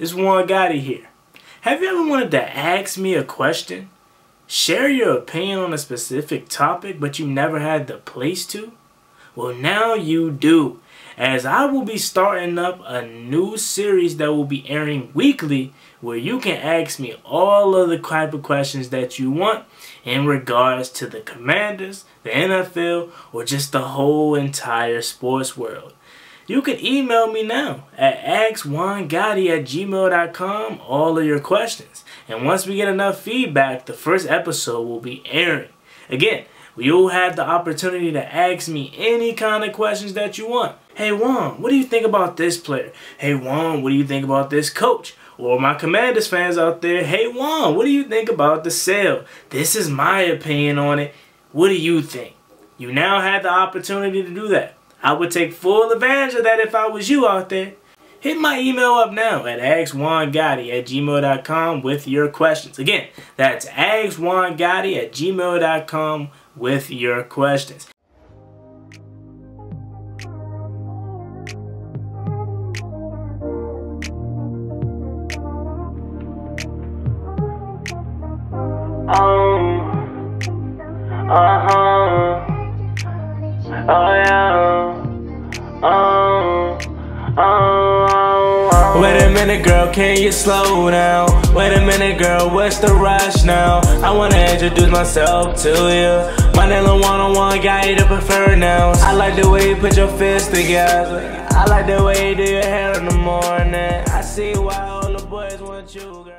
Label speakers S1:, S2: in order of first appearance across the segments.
S1: it's Juan Gotti here. Have you ever wanted to ask me a question? Share your opinion on a specific topic but you never had the place to? Well now you do as I will be starting up a new series that will be airing weekly where you can ask me all of the type of questions that you want in regards to the Commanders, the NFL, or just the whole entire sports world. You can email me now at askjuangotti at gmail.com all of your questions. And once we get enough feedback, the first episode will be airing. Again, you'll have the opportunity to ask me any kind of questions that you want. Hey Juan, what do you think about this player? Hey Juan, what do you think about this coach? Or my Commanders fans out there, hey Juan, what do you think about the sale? This is my opinion on it. What do you think? You now have the opportunity to do that. I would take full advantage of that if I was you out there. Hit my email up now at askjuangotti at gmail.com with your questions. Again, that's askjuangotti at gmail.com with your questions.
S2: Um, uh-huh.
S1: Wait a minute, girl, can you slow down? Wait a minute, girl, what's the rush now? I wanna introduce myself to you. My name is one-on-one guy to prefer now. I like the way you put your fists together. I like the way you do your hair in the morning. I see why all the boys want you.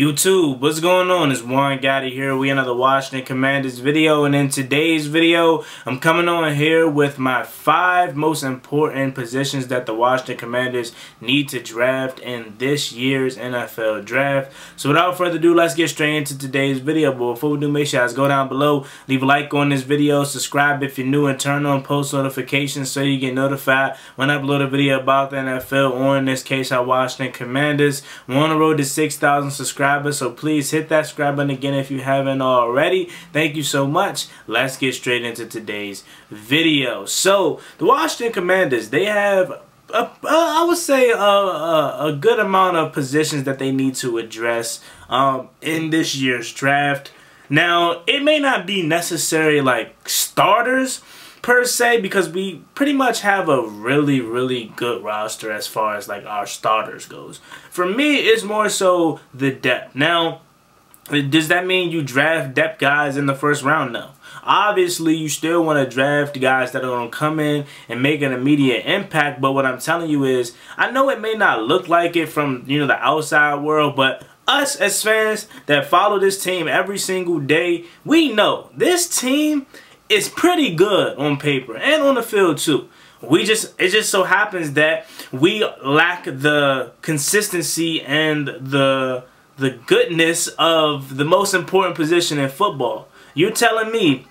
S1: YouTube, what's going on? It's Juan Gotti here. We another Washington Commanders video, and in today's video, I'm coming on here with my five most important positions that the Washington Commanders need to draft in this year's NFL Draft. So without further ado, let's get straight into today's video. But before we do, make sure you guys go down below, leave a like on this video, subscribe if you're new, and turn on post notifications so you get notified when I upload a video about the NFL, or in this case, our Washington Commanders. We're on the road to 6,000 subscribers subscribers. So please hit that subscribe button again if you haven't already. Thank you so much. Let's get straight into today's video. So the Washington Commanders, they have I would say a, good amount of positions that they need to address um, in this year's draft. Now, it may not be necessary like starters, per se because we pretty much have a really really good roster as far as like our starters goes. For me it's more so the depth. Now does that mean you draft depth guys in the first round? No. Obviously you still want to draft guys that are going to come in and make an immediate impact but what i'm telling you is i know it may not look like it from you know the outside world but us as fans that follow this team every single day we know this team is pretty good on paper and on the field too. We just it just so happens that we lack the consistency and the the goodness of the most important position in football. You're telling me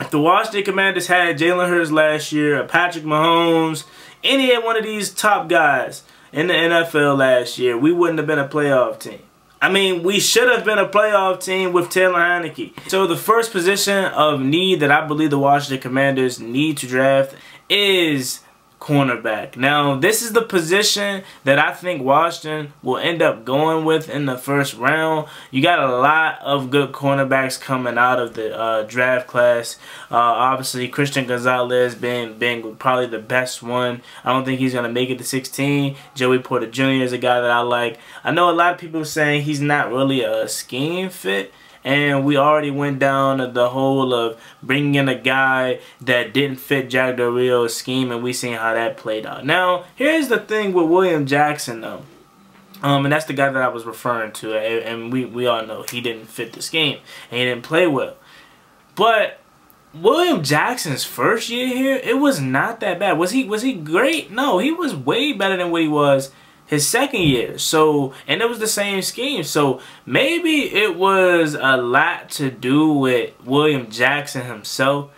S1: if the Washington Commanders had Jalen Hurts last year, Patrick Mahomes, any one of these top guys in the NFL last year, we wouldn't have been a playoff team. I mean, we should have been a playoff team with Taylor Heinicke. So the first position of need that I believe the Washington Commanders need to draft is cornerback. Now, this is the position that I think Washington will end up going with in the first round. You got a lot of good cornerbacks coming out of the uh, draft class. Uh, obviously, Christian Gonzalez being, being probably the best one. I don't think he's going to make it to 16. Joey Porter Jr. is a guy that I like. I know a lot of people saying he's not really a scheme fit and we already went down the whole of bringing in a guy that didn't fit Jack Del Rio's scheme, and we seen how that played out. Now, here's the thing with William Jackson, though. Um, and that's the guy that I was referring to, and we, we all know he didn't fit this game, and he didn't play well. But William Jackson's first year here, it was not that bad. Was he was he great? No, he was way better than what he was his second year. So, and it was the same scheme. So maybe it was a lot to do with William Jackson himself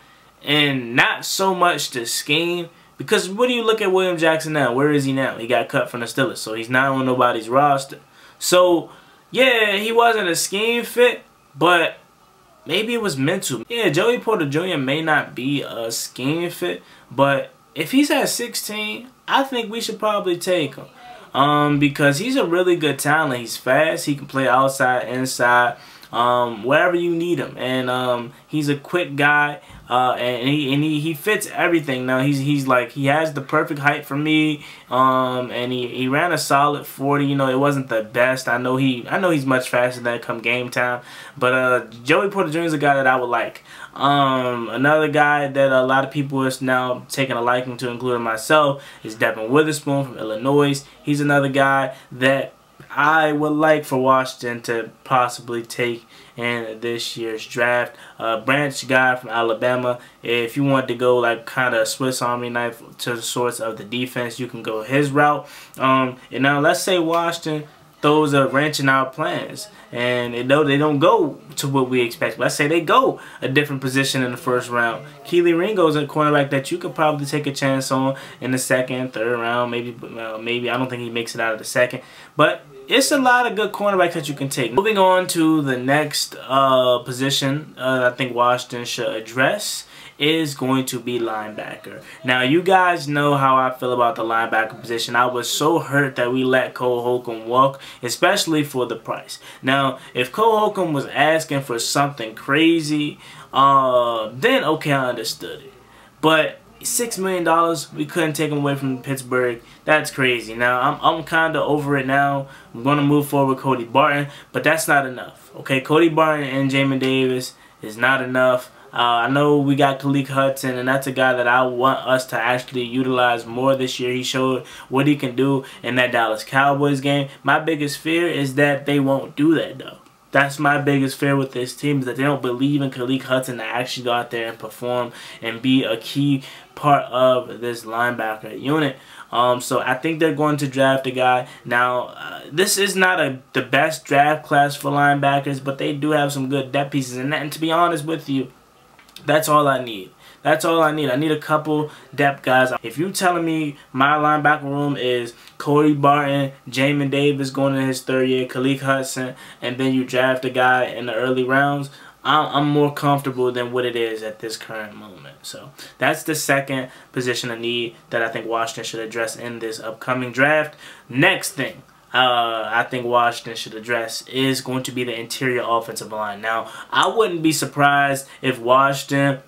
S1: and not so much the scheme. Because what do you look at William Jackson now? Where is he now? He got cut from the Steelers. So he's not on nobody's roster. So, yeah, he wasn't a scheme fit, but maybe it was mental. Yeah, Joey Porter Jr. may not be a scheme fit, but if he's at 16, I think we should probably take him. Um, because he's a really good talent. He's fast. He can play outside, inside, um, wherever you need him. And um, he's a quick guy. Uh, and he and he, he fits everything. Now he's he's like he has the perfect height for me. Um, and he, he ran a solid 40. You know, it wasn't the best. I know he I know he's much faster than come game time. But uh, Joey Porter Jr. is a guy that I would like. Um, another guy that a lot of people is now taking a liking to, including myself, is Devon Witherspoon from Illinois. He's another guy that I would like for Washington to possibly take in this year's draft. Uh, branch guy from Alabama. If you want to go like kind of Swiss Army knife to the source of the defense, you can go his route. Um, and now let's say Washington throws a wrench in our plans and know they don't go to what we expect. Let's say they go a different position in the first round. Ringo is a cornerback that you could probably take a chance on in the second, third round, maybe. Uh, maybe I don't think he makes it out of the second, but it's a lot of good cornerbacks that you can take. Moving on to the next uh, position uh, I think Washington should address is going to be linebacker. Now, you guys know how I feel about the linebacker position. I was so hurt that we let Cole Holcomb walk, especially for the price. Now, if Cole Holcomb was asking for something crazy, uh, then okay, I understood it. But six million dollars we couldn't take him away from Pittsburgh that's crazy now I'm, I'm kind of over it now I'm gonna move forward with Cody Barton but that's not enough okay Cody Barton and Jamin Davis is not enough uh, I know we got Khaleke Hudson, and that's a guy that I want us to actually utilize more this year. He showed what he can do in that Dallas Cowboys game. My biggest fear is that they won't do that, though. That's my biggest fear with this team is that they don't believe in Khaleke Hudson to actually go out there and perform and be a key part of this linebacker unit. Um, so I think they're going to draft a guy. Now, uh, this is not a the best draft class for linebackers, but they do have some good depth pieces. And, that, and to be honest with you, that's all I need. That's all I need. I need a couple depth guys. If you're telling me my linebacker room is Cody Barton, Jamin Davis going in his third year, Khaleke Hudson, and then you draft a guy in the early rounds, I'm more comfortable than what it is at this current moment. So that's the second position of need that I think Washington should address in this upcoming draft. Next thing. Uh, I think Washington should address is going to be the interior offensive line. Now, I wouldn't be surprised if Washington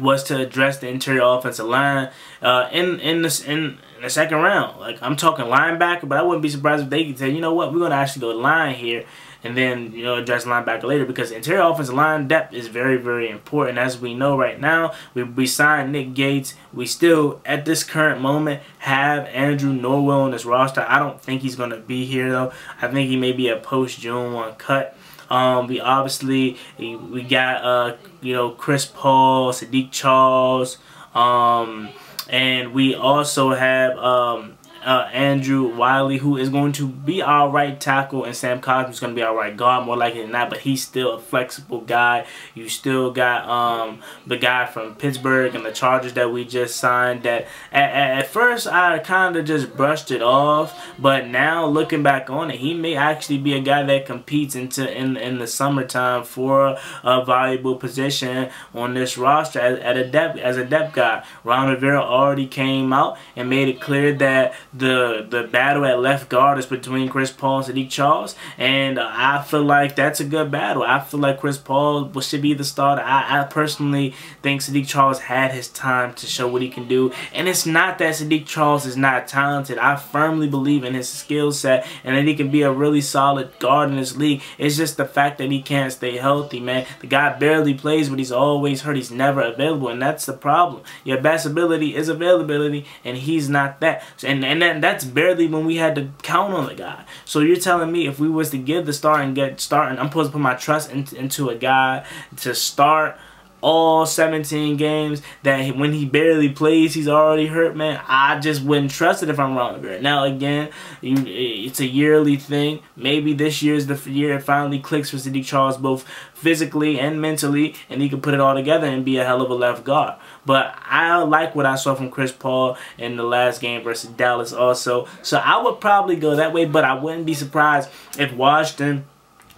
S1: was to address the interior offensive line uh, in in this in, in, the second round. Like I'm talking linebacker, but I wouldn't be surprised if they could say, you know what, we're gonna actually go line here and then you know address linebacker later because interior offensive line depth is very very important. As we know right now, we we signed Nick Gates. We still at this current moment have Andrew Norwell on this roster. I don't think he's gonna be here though. I think he may be a post June one cut. Um, we obviously we got uh, you know Chris Paul, Saahdiq Charles, um, and we also have um, uh, Andrew Wylie, who is going to be our right tackle, and Sam Cosmi is going to be our right guard, more likely than not. But he's still a flexible guy. You still got um, the guy from Pittsburgh and the Chargers that we just signed. That at, at first I kind of just brushed it off, but now looking back on it, he may actually be a guy that competes into in in the summertime for a valuable position on this roster as, at a depth as a depth guy. Ron Rivera already came out and made it clear that the the battle at left guard is between Chris Paul and Saahdiq Charles, and I feel like that's a good battle. I feel like Chris Paul should be the starter. I, I personally think Saahdiq Charles had his time to show what he can do, and it's not that Saahdiq Charles is not talented. I firmly believe in his skill set and that he can be a really solid guard in this league. It's just the fact that he can't stay healthy, man. The guy barely plays, but he's always hurt. He's never available, and that's the problem. Your best ability is availability, and he's not that. And and and that, that's barely when we had to count on the guy. So you're telling me if we was to give the start and get starting, I'm supposed to put my trust in, into a guy to start all 17 games that when he barely plays he's already hurt man. I just wouldn't trust it if i'm wrong now again you, it's a yearly thing. Maybe this year is the year it finally clicks for Saahdiq charles both physically and mentally and he can put it all together and be a hell of a left guard. But i like what i saw from chris paul in the last game versus dallas also. So i would probably go that way but i wouldn't be surprised if washington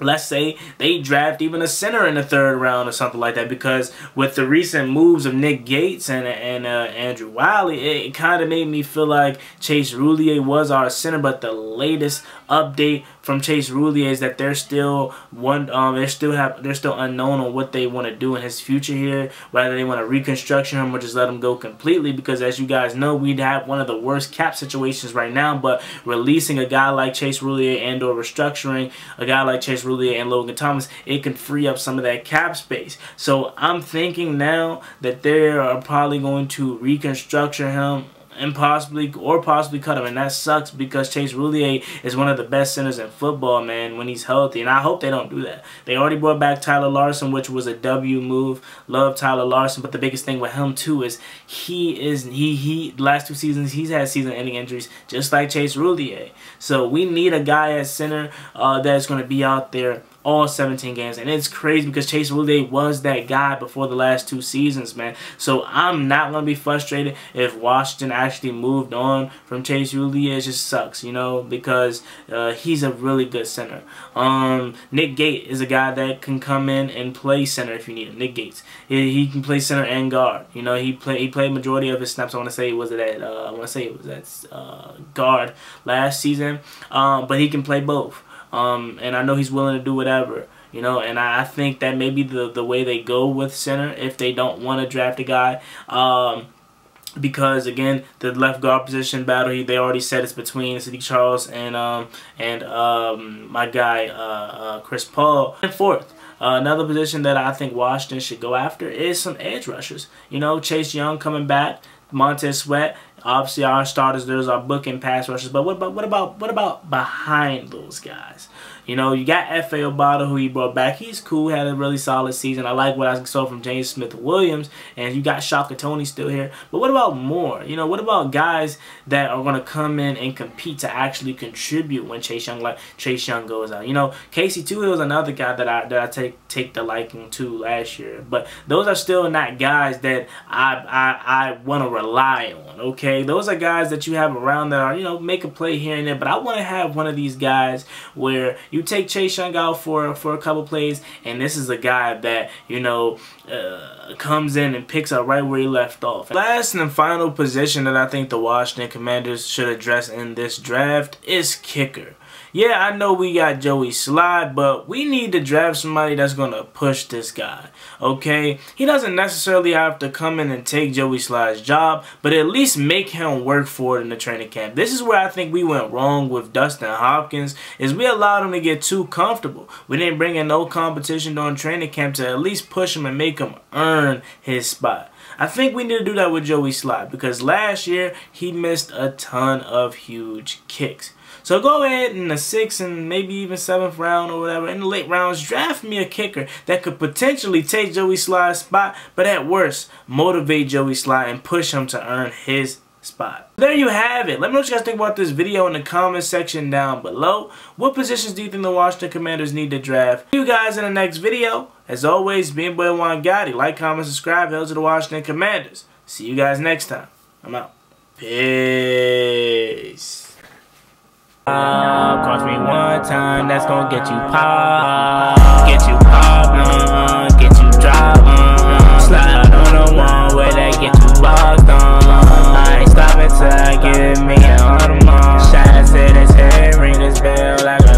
S1: let's say they draft even a center in the third round or something like that because with the recent moves of Nick Gates and and uh, Andrew Wylie, it, it kind of made me feel like Chase Roullier was our center but the latest update from Chase Roullier is that they're still one um they're still have they're still unknown on what they want to do in his future here whether they want to reconstruction him or just let him go completely because as you guys know we'd have one of the worst cap situations right now but releasing a guy like Chase Roullier and or restructuring a guy like Chase Roullier and Logan Thomas, it can free up some of that cap space. So I'm thinking now that they are probably going to reconstruction him and possibly or possibly cut him. And that sucks because Chase Roullier is one of the best centers in football man when he's healthy. And I hope they don't do that. They already brought back Tyler Larsen, which was a W move. Love Tyler Larsen, but the biggest thing with him too is he is he he last two seasons he's had season ending injuries just like Chase Roullier so we need a guy at center uh, that's going to be out there all 17 games. And it's crazy because Chase Roullier was that guy before the last two seasons, man. So I'm not going to be frustrated if Washington actually moved on from Chase Roullier. It just sucks, you know, because uh, he's a really good center. Um, Nick Gate is a guy that can come in and play center if you need him. Nick Gates. He, he can play center and guard. You know, he play he played majority of his snaps. I want to say was it at uh, I want to say it was at uh, guard last season. Um, but he can play both. Um, and I know he's willing to do whatever. You know, and I think that may be the, the way they go with center if they don't want to draft a guy. Um, because again, the left guard position battle, he, they already said it's between Saahdiq Charles and um, and um, my guy uh, uh, Chris Paul. And fourth, uh, another position that I think Washington should go after is some edge rushers. You know, Chase Young coming back, Montez Sweat. Obviously, our starters, there's our booking pass rushers. But what about what about what about behind those guys? You know, you got Efe Obada, who he brought back. He's cool, had a really solid season. I like what I saw from James Smith-Williams, and you got Shaka Toney still here. But what about more? You know, what about guys that are going to come in and compete to actually contribute when Chase Young like Chase Young goes out? You know, Casey Toohill is another guy that I that I take take the liking to last year. But those are still not guys that I I, I want to rely on. Okay, those are guys that you have around that are you know make a play here and there. But I want to have one of these guys where you take Chase Young out for for a couple plays, and this is a guy that you know uh, comes in and picks up right where he left off. Last and final position that I think the Washington Commanders should address in this draft is kicker. Yeah, I know we got Joey Slye, but we need to draft somebody that's going to push this guy, okay? He doesn't necessarily have to come in and take Joey Slye's job, but at least make him work for it in the training camp. This is where I think we went wrong with Dustin Hopkins, is we allowed him to get too comfortable. We didn't bring in no competition during training camp to at least push him and make him earn his spot. I think we need to do that with Joey Slye because last year he missed a ton of huge kicks. So go ahead in the sixth and maybe even seventh round or whatever, in the late rounds, draft me a kicker that could potentially take Joey Slye's spot, but at worst, motivate Joey Slye and push him to earn his spot. There you have it. Let me know what you guys think about this video in the comment section down below. What positions do you think the Washington Commanders need to draft? See you guys in the next video. As always, being boy Juan Gotti. Like, comment, subscribe. Hail to the Washington Commanders. See you guys next time. I'm out. Peace. Uh, me one time, that's gonna get you pop, get you pop, uh, get you drop, uh, slide on the one where they get you on. Outside, give me an autumn. Shots his head, ring his bell like